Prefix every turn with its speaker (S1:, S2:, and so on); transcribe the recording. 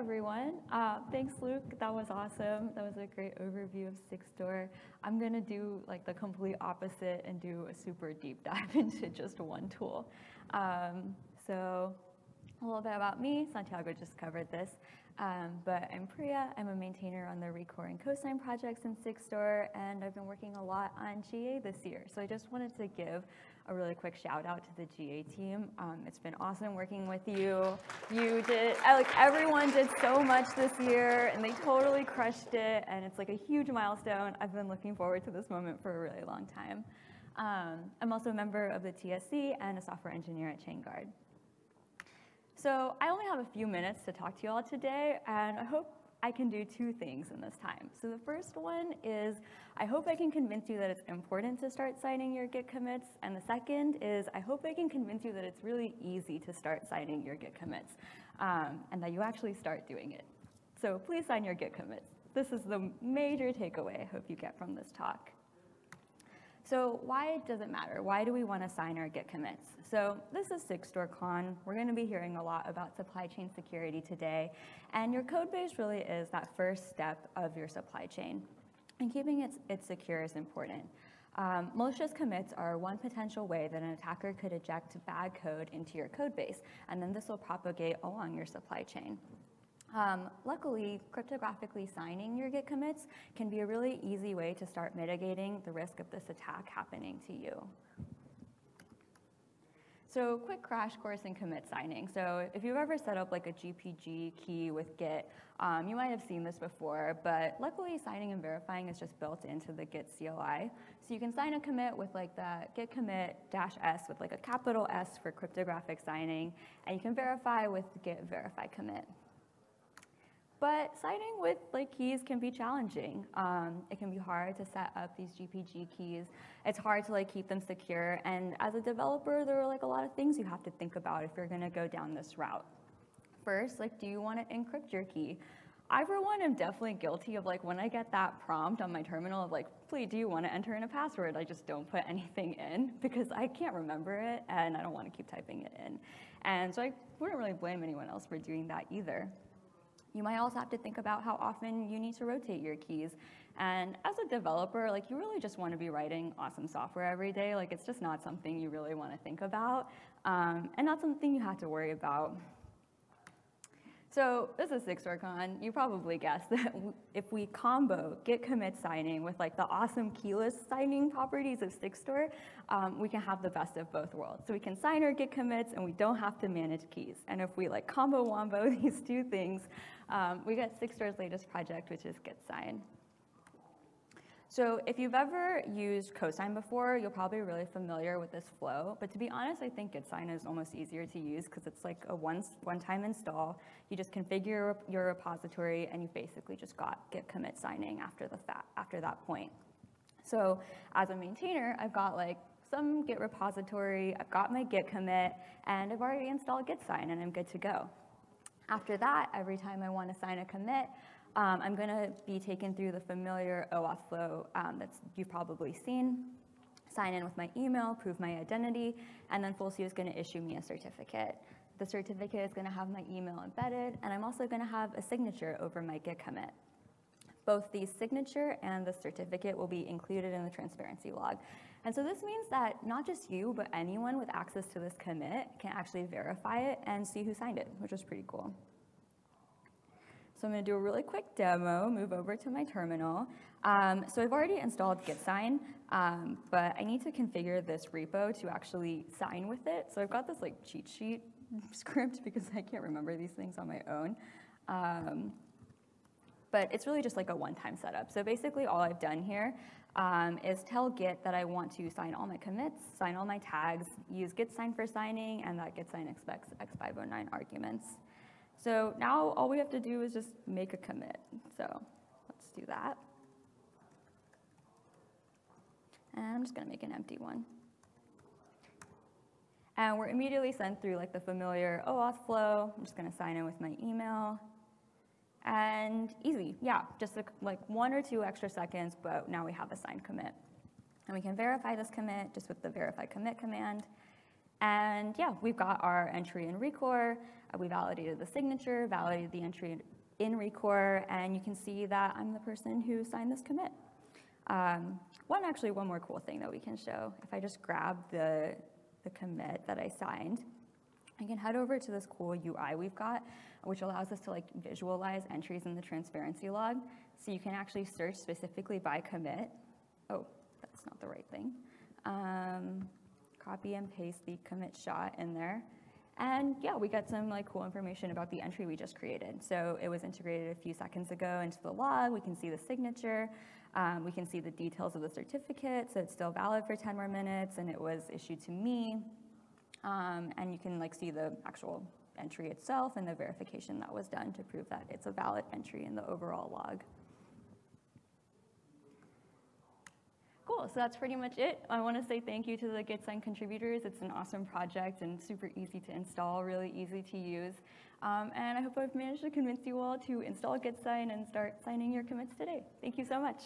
S1: everyone. Uh, thanks, Luke. That was awesome. That was a great overview of Sigstore. I'm going to do like the complete opposite and do a super deep dive into just one tool. Um, so a little bit about me. Santiago just covered this. Um, but I'm Priya. I'm a maintainer on the Rekor and Cosign projects in Sigstore, and I've been working a lot on GA this year. So I just wanted to give a really quick shout out to the GA team. Um, it's been awesome working with you. You did, like everyone did so much this year and they totally crushed it and it's like a huge milestone. I've been looking forward to this moment for a really long time. Um, I'm also a member of the TSC and a software engineer at Chainguard. So I only have a few minutes to talk to you all today and I hope I can do two things in this time. So the first one is I hope I can convince you that it's important to start signing your Git commits. And the second is I hope I can convince you that it's really easy to start signing your Git commits um, and that you actually start doing it. So please sign your Git commits. This is the major takeaway I hope you get from this talk. So why does it matter? Why do we want to sign our Git commits? So this is SigstoreCon. We're going to be hearing a lot about supply chain security today. And your code base really is that first step of your supply chain. And keeping it, it secure is important. Um, malicious commits are one potential way that an attacker could eject bad code into your code base, and then this will propagate along your supply chain. Um, luckily, cryptographically signing your Git commits can be a really easy way to start mitigating the risk of this attack happening to you. So quick crash course in commit signing. So if you've ever set up like a GPG key with Git, um, you might have seen this before, but luckily signing and verifying is just built into the Git CLI. So you can sign a commit with like the git commit dash S with like a capital S for cryptographic signing, and you can verify with git verify commit. But signing with like keys can be challenging. Um, it can be hard to set up these GPG keys. It's hard to like keep them secure. And as a developer, there are like a lot of things you have to think about if you're gonna go down this route. First, like, do you want to encrypt your key? I, for one, am definitely guilty of like when I get that prompt on my terminal of like, please, do you want to enter in a password? I just don't put anything in because I can't remember it and I don't want to keep typing it in. And so I wouldn't really blame anyone else for doing that either. You might also have to think about how often you need to rotate your keys. And as a developer, like you really just want to be writing awesome software every day. Like it's just not something you really want to think about um, and not something you have to worry about. So this is SigstoreCon. You probably guessed that if we combo git commit signing with like the awesome keyless signing properties of Sigstore, um, we can have the best of both worlds. So we can sign our git commits and we don't have to manage keys. And if we like combo wombo these two things, um, we get Sigstore's latest project, which is Gitsign. So if you've ever used Cosign before, you're probably be really familiar with this flow. But to be honest, I think Gitsign is almost easier to use because it's like a one-time install. You just configure your repository, and you basically just got git commit signing after the after that point. So as a maintainer, I've got like some Git repository, I've got my Git commit, and I've already installed Gitsign, and I'm good to go. After that, every time I want to sign a commit, um, I'm going to be taken through the familiar OAuth flow um, that you've probably seen. Sign in with my email, prove my identity, and then Fulcio is going to issue me a certificate. The certificate is going to have my email embedded, and I'm also going to have a signature over my Git commit. Both the signature and the certificate will be included in the transparency log. And so this means that not just you, but anyone with access to this commit can actually verify it and see who signed it, which is pretty cool. So I'm going to do a really quick demo, move over to my terminal. Um, so I've already installed Gitsign, um, but I need to configure this repo to actually sign with it. So I've got this like cheat sheet script because I can't remember these things on my own. Um, but it's really just like a one-time setup. So basically all I've done here um, is tell Git that I want to sign all my commits, sign all my tags, use gitsign for signing, and that gitsign expects X509 arguments. So now all we have to do is just make a commit. So let's do that. And I'm just going to make an empty one. And we're immediately sent through like the familiar OAuth flow. I'm just going to sign in with my email. And easy, yeah, just like one or two extra seconds, but now we have a signed commit. And we can verify this commit just with the verify commit command. And yeah, we've got our entry in Rekor. Uh, we validated the signature, validated the entry in Rekor, and you can see that I'm the person who signed this commit. Um, one, actually, one more cool thing that we can show. If I just grab the, the commit that I signed, I can head over to this cool UI we've got, which allows us to like visualize entries in the transparency log. So you can actually search specifically by commit. Oh, that's not the right thing. Um, copy and paste the commit SHA in there. And yeah, we got some like cool information about the entry we just created. So it was integrated a few seconds ago into the log. We can see the signature. Um, we can see the details of the certificate. So it's still valid for 10 more minutes and it was issued to me. Um, and you can like see the actual entry itself and the verification that was done to prove that it's a valid entry in the overall log. Cool, so that's pretty much it. I want to say thank you to the Gitsign contributors. It's an awesome project and super easy to install, really easy to use. Um, and I hope I've managed to convince you all to install Gitsign and start signing your commits today. Thank you so much.